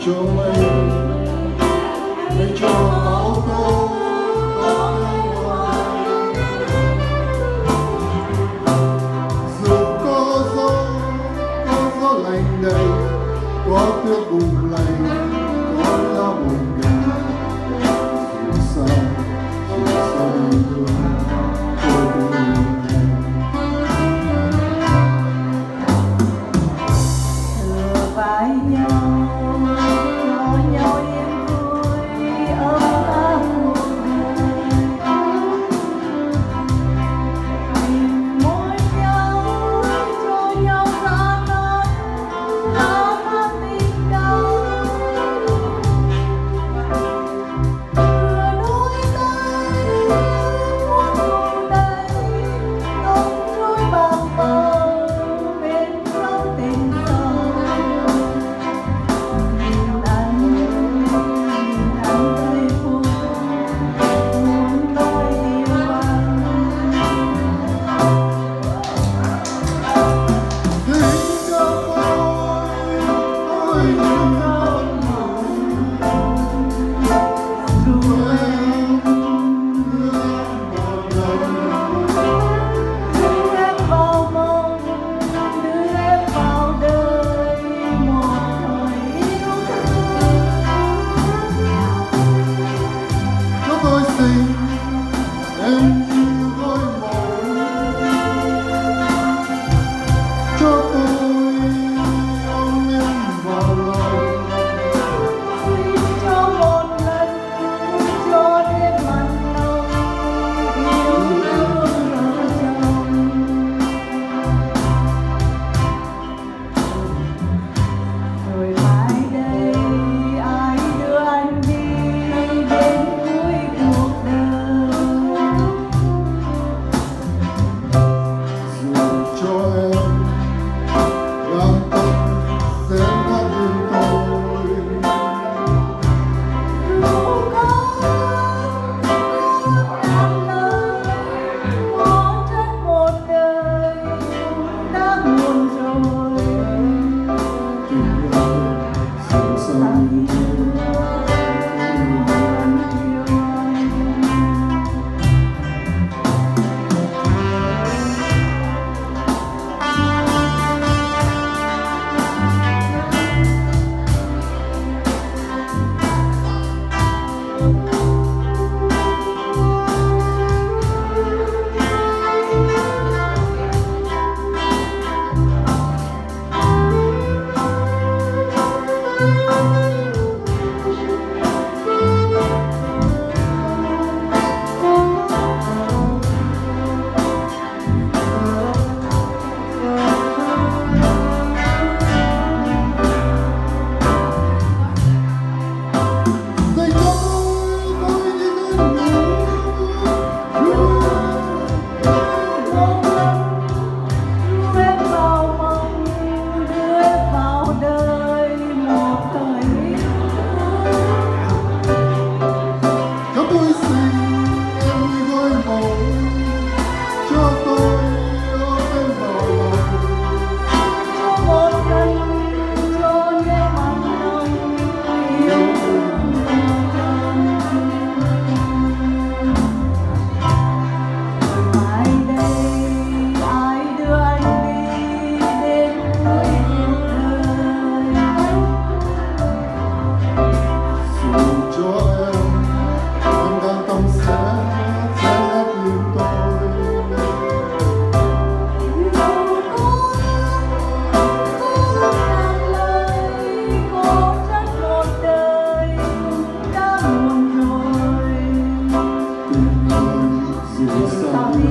cho Cho salve.